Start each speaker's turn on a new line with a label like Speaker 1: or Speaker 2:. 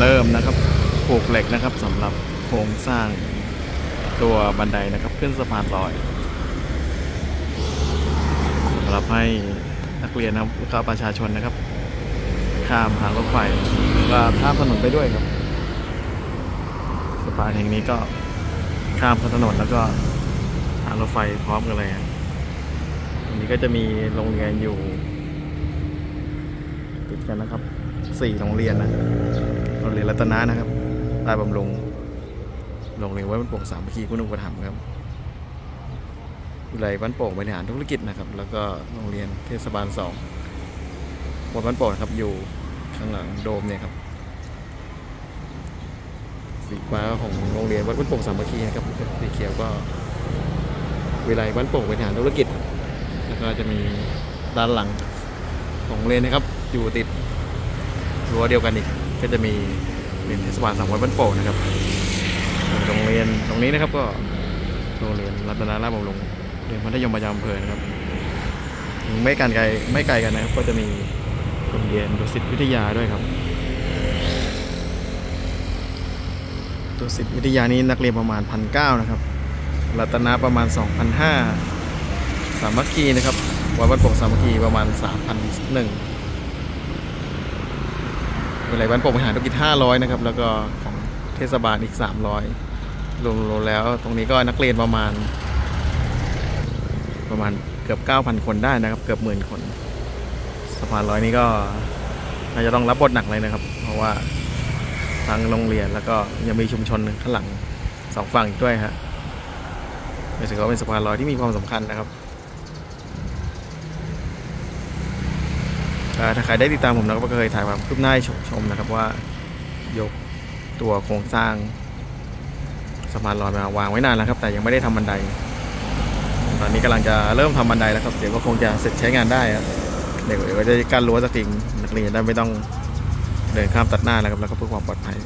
Speaker 1: เริ่มนะครับปลูกเหล็กนะครับสำหรับโครงสร้างตัวบันไดนะครับขึ้นสะพานลอยสำหรับให้นักเรียนนะครับประชาชนนะครับ ข้ามทางรถไฟก็ข้ามถนนไปด้วยครับสะพานแห่งนี้ก็ข้ามถนนแล้วก็ทางรถไฟพร้อมกันเลยอันนี้ก็จะมีโรงเรียนอยู่ ติดกันนะครับสี่โรงเรียนนะ โรงเรียนรัตนานะครับรายบำรุงโรงเรียนวัดบ้านโป่งสามัคคีคุณอุปถัมภ์ครับวิทยาลัยบ้านโป่งบริหารธุรกิจนะครับ แล้วก็โรงเรียนเทศบาลสองวัดบ้านโป่งครับอยู่ข้างหลังโดมเนี่ยครับสีฟ้าของโรงเรียนวัดบ้านโป่งสามัคคีนะครับสีเขียวก็วิทยาลัยบ้านโป่งบริหารธุรกิจ แล้วก็จะมีด้านหลังของโรงเรียนนะครับ อยู่ติดรั้วเดียวกันอีก ก็จะมีเรียนเทศบาลสามวัดบ้านโป่งนะครับโรงเรียนตรงนี้นะครับก็โรงเรียนรัตนาราชบำรุงเรียนมัธยมประจำอำเภอนะครับ ไม่ไกันไกลไม่ไกลกันนะครับ ก็จะมีโรงเรียนดุสิตวิทยาด้วยครับดุสิตวิทยานี้นักเรียนประมาณพันเก้านะครับรัตนาประมาณ2 0 0สามัคคีนะครับวัดบ้านโป่งสามัคคีประมาณ 3,001 เวลาบ้านโป่งบริหารธุรกิจ500 นะครับ แล้วก็ของเทศบาลอีก 300 รวมๆแล้วตรงนี้ก็นักเรียนประมาณ ประมาณเกือบ 9,000 คนได้นะครับ เกือบหมื่นคนสะพานลอยนี้ก็น่าจะต้องรับบทหนักเลยนะครับ เพราะว่าทั้งโรงเรียนแล้วก็ยังมีชุมชนข้างหลังสองฝั่งอีกด้วยฮะถือว่าเป็นสะพานลอยที่มีความสำคัญนะครับ อ่า ถ้าใครได้ติดตามผมนะก็เคยถ่ายความคืบหน้าให้ชมชมนะครับว่ายกตัวโครงสร้างสะพานลอยมาวางไว้นานแล้วครับ แต่ยังไม่ได้ทำบันได ตอนนี้กำลังจะเริ่มทำบันไดแล้วครับเดี๋ยวก็คงจะเสร็จใช้งานได้ครับเดี๋ยวเดี๋ยวก็จะกั้นรั้วสักทีนักเรียนได้ไม่ต้องเดินข้ามตัดหน้านะครับแล้วก็เพื่อความปลอดภัย